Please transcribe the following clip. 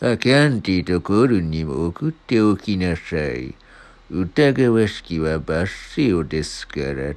あキャンティとコルンにも送っておきなさい。疑わしきはバッセオですから。